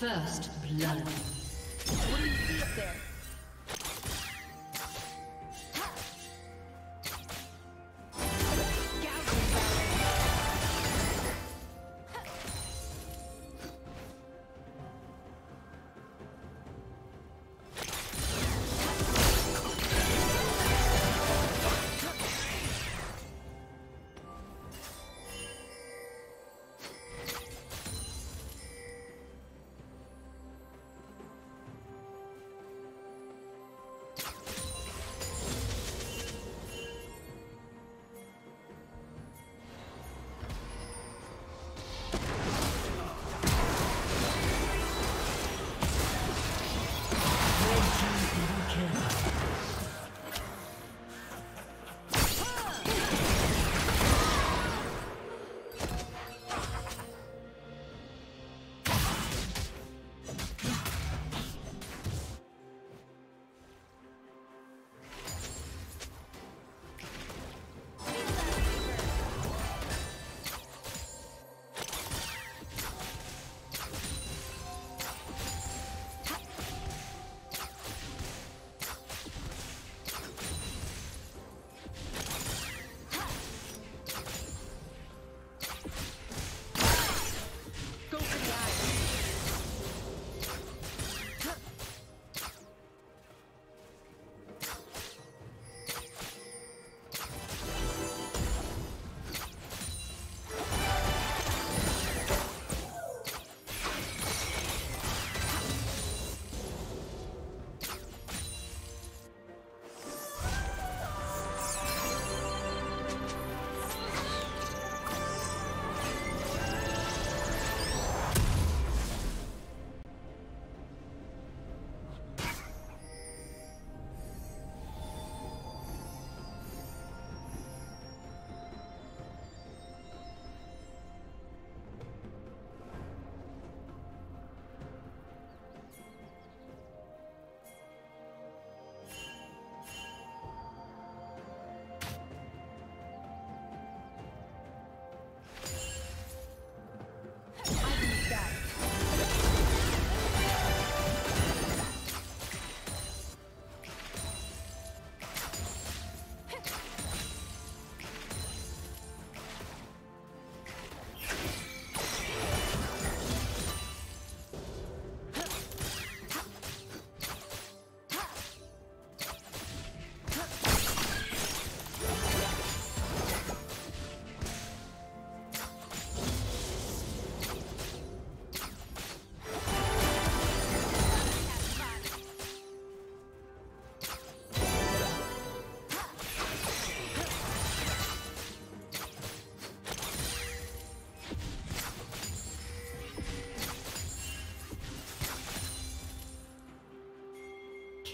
First blood.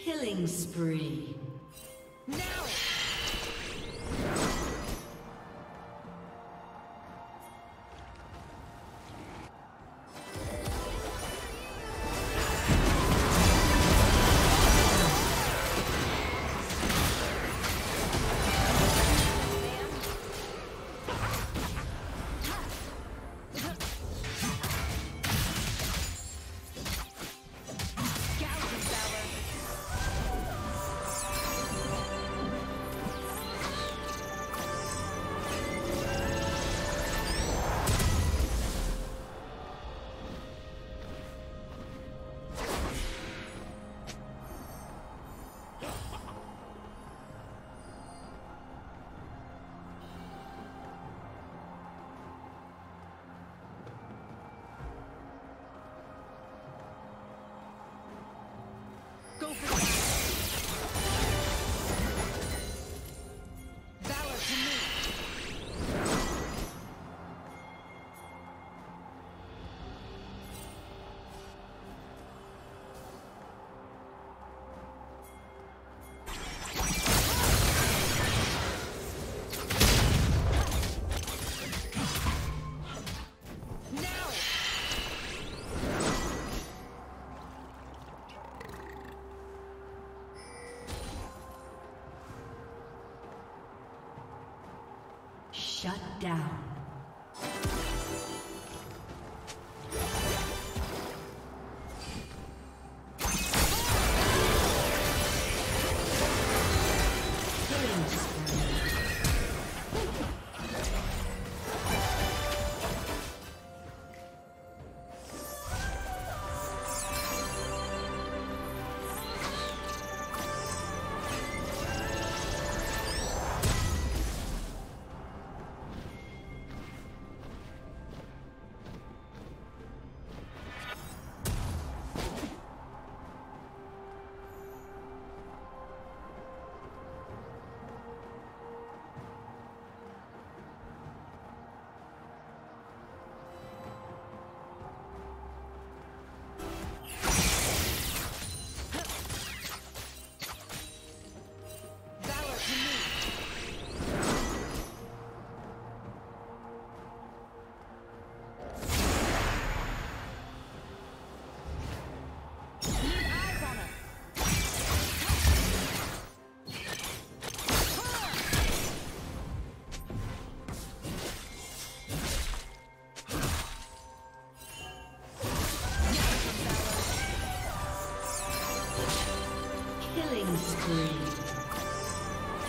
Killing spree. Go down.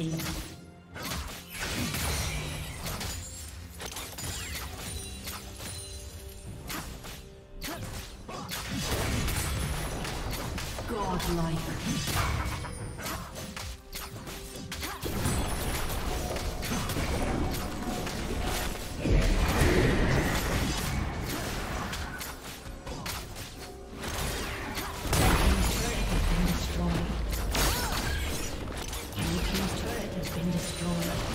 Dominating. Godlike. destroyed.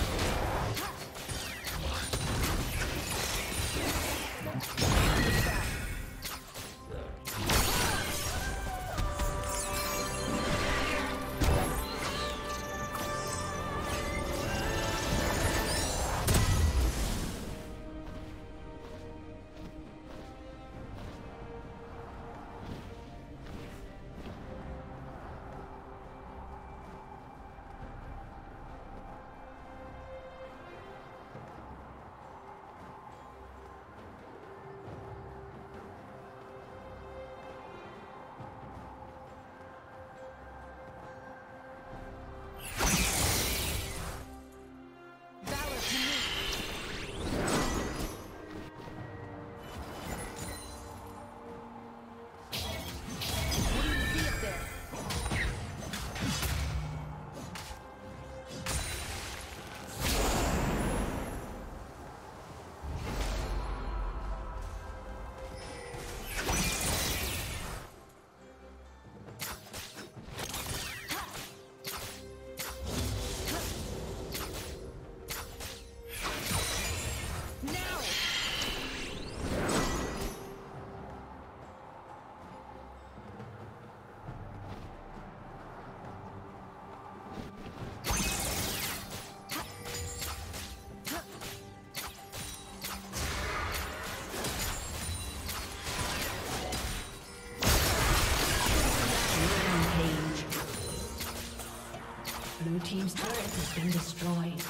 Been destroyed.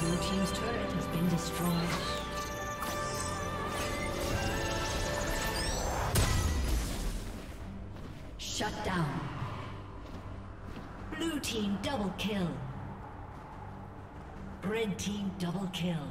Blue Team's turret has been destroyed. Shut down. Blue team double kill. Red team double kill.